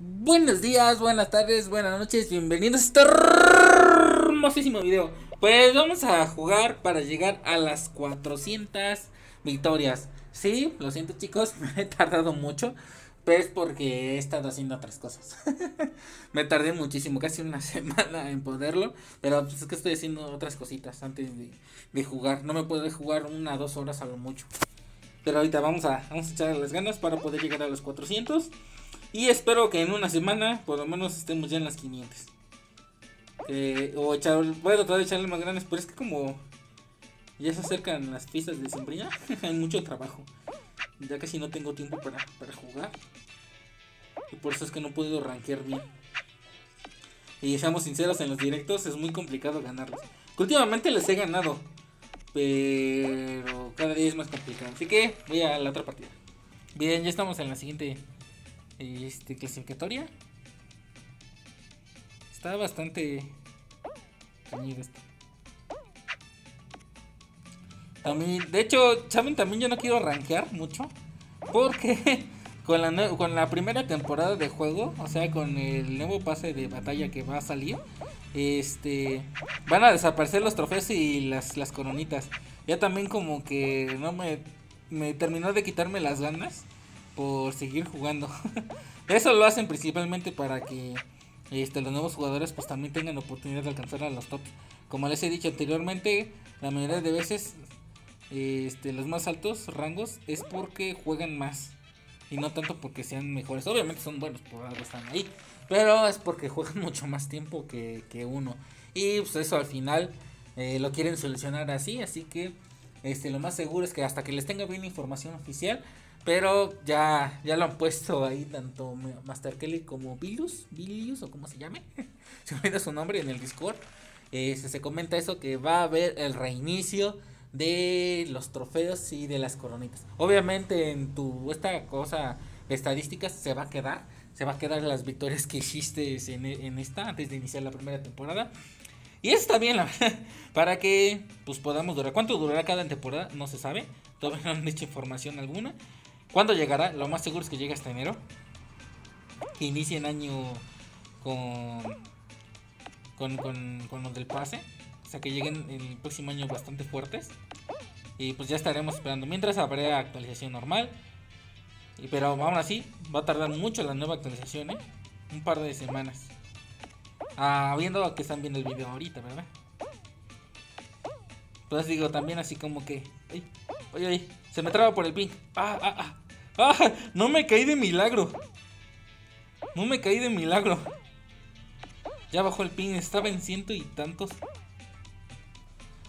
Buenos días, buenas tardes, buenas noches, bienvenidos a este hermosísimo video. Pues vamos a jugar para llegar a las 400 victorias. Sí, lo siento chicos, me he tardado mucho, pero porque he estado haciendo otras cosas. me tardé muchísimo, casi una semana en poderlo, pero pues es que estoy haciendo otras cositas antes de, de jugar. No me puedo jugar una o dos horas a lo mucho. Pero ahorita vamos a, vamos a echar las ganas para poder llegar a los 400. Y espero que en una semana por lo menos estemos ya en las 500. Eh, o echar, voy a tratar de echarle más ganas, pero es que como ya se acercan las fiestas de Sembrina, hay mucho trabajo. Ya casi no tengo tiempo para, para jugar. Y por eso es que no puedo rankear bien. Y seamos sinceros, en los directos es muy complicado ganarlos. últimamente les he ganado. Pero cada día es más complicado. Así que voy a la otra partida. Bien, ya estamos en la siguiente este, clasificatoria. Está bastante esto. También, de hecho, saben, también yo no quiero rankear mucho. Porque con la, con la primera temporada de juego, o sea, con el nuevo pase de batalla que va a salir, este van a desaparecer los trofeos y las, las coronitas. Ya también como que no me, me terminó de quitarme las ganas por seguir jugando. Eso lo hacen principalmente para que este, los nuevos jugadores pues también tengan oportunidad de alcanzar a los tops. Como les he dicho anteriormente, la mayoría de veces este, los más altos rangos es porque juegan más y no tanto porque sean mejores. Obviamente son buenos, por algo están ahí, pero es porque juegan mucho más tiempo que, uno. Y pues eso al final eh, lo quieren solucionar así, así que este, lo más seguro es que hasta que les tenga bien información oficial, pero ya, ya lo han puesto ahí tanto Master Kelly como Bilus, Bilus o como se llame, se olvida su nombre en el Discord. Este, se comenta eso que va a haber el reinicio de los trofeos y de las coronitas. Obviamente en tu esta cosa estadísticas se va a quedar, se va a quedar las victorias que hiciste en, en esta antes de iniciar la primera temporada. Y eso está bien, la para que pues podamos durar. ¿Cuánto durará cada temporada? No se sabe. Todavía no han dicho información alguna. ¿Cuándo llegará? Lo más seguro es que llegue hasta enero. Que inicie el año con, con, con, con los del pase. O sea que lleguen el próximo año bastante fuertes. Y pues ya estaremos esperando. Mientras habrá actualización normal. Y, pero aún así, va a tardar mucho la nueva actualización, ¿eh? Un par de semanas. Ah, que están viendo el video ahorita, ¿verdad? Pues digo, también así como que... Oye, oye, se me traba por el ping. Ah, ah, ah. ¡Ah! No me caí de milagro. No me caí de milagro. Ya bajó el ping, estaba en ciento y tantos.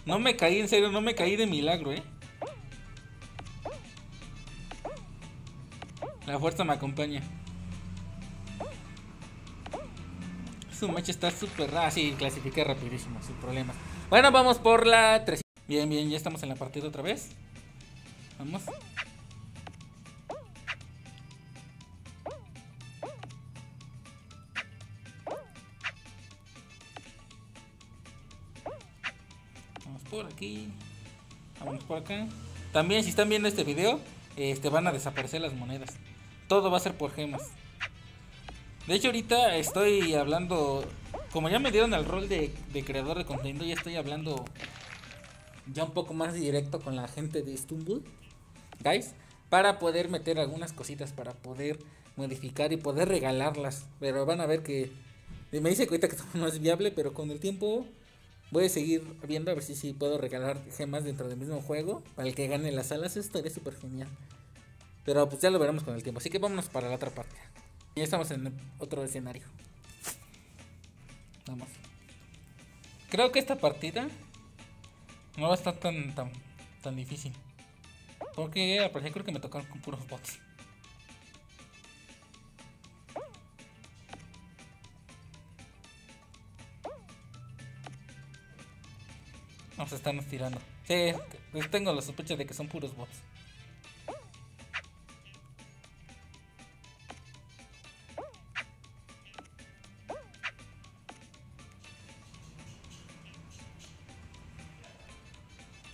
No me caí, en serio, no me caí de milagro, eh. La fuerza me acompaña. Su match está súper... Ah, sí, clasifiqué rapidísimo, sin problemas. Bueno, vamos por la 3. Bien, bien, ya estamos en la partida otra vez. Vamos. Vamos por aquí. Vamos por acá. También si están viendo este video, este van a desaparecer las monedas. Todo va a ser por gemas. De hecho ahorita estoy hablando, como ya me dieron el rol de, de creador de contenido, ya estoy hablando ya un poco más directo con la gente de Stumble guys, para poder meter algunas cositas, para poder modificar y poder regalarlas. Pero van a ver que me dice que ahorita que no es viable, pero con el tiempo voy a seguir viendo a ver si, si puedo regalar gemas dentro del mismo juego para el que gane las alas. Eso estaría súper genial. Pero pues ya lo veremos con el tiempo. Así que vámonos para la otra parte. Ya estamos en otro escenario. Vamos. Creo que esta partida no va a estar tan, tan, tan difícil. Porque al parecer creo que me tocaron con puros bots. Vamos a estarnos tirando. Sí, tengo la sospecha de que son puros bots.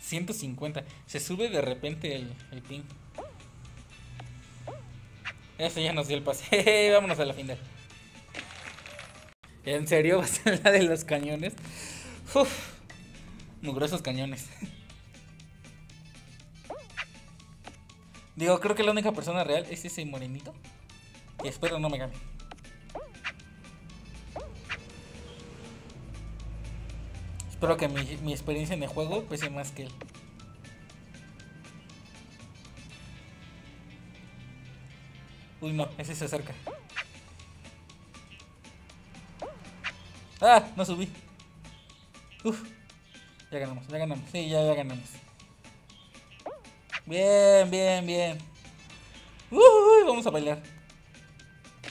...150... Se sube de repente el, el ping. Eso ya nos dio el pase. Vámonos a la final. ¿En serio va a ser la de los cañones? Uf, gruesos cañones. Digo, creo que la única persona real es ese morenito. Y espero no me gane. Espero que mi, mi experiencia en el juego pese más que él. Uy, no, ese se acerca. ¡Ah! No subí. Uf. Ya ganamos, ya ganamos. Sí, ya, ya ganamos. Bien, bien, bien. Uy, vamos a bailar.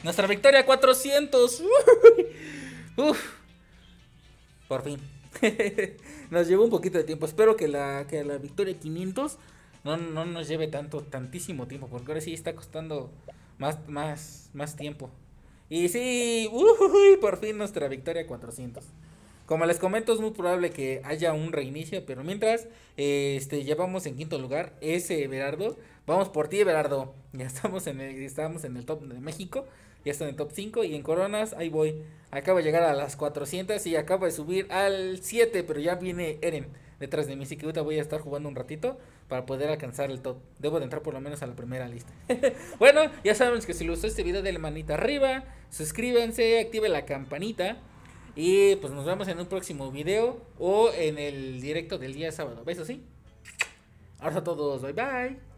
Nuestra victoria 400. Uf. Por fin. nos llevó un poquito de tiempo. Espero que la, que la victoria 500 no, no nos lleve tanto, tantísimo tiempo. Porque ahora sí está costando más, más, más tiempo. Y sí, uy, por fin nuestra victoria 400. Como les comento, es muy probable que haya un reinicio, pero mientras este, llevamos en quinto lugar ese Berardo. Vamos por ti, Berardo. Ya estamos en el, estamos en el top de México. Ya está en el top 5 y en coronas, ahí voy. Acabo de llegar a las 400 y acabo de subir al 7, pero ya viene Eren detrás de mí. Así que ahorita voy a estar jugando un ratito para poder alcanzar el top. Debo de entrar por lo menos a la primera lista. bueno, ya saben que si les gustó este video, denle manita arriba, suscríbanse, activen la campanita. Y pues nos vemos en un próximo video o en el directo del día sábado. ¿Ves así? Ahora a todos, bye bye.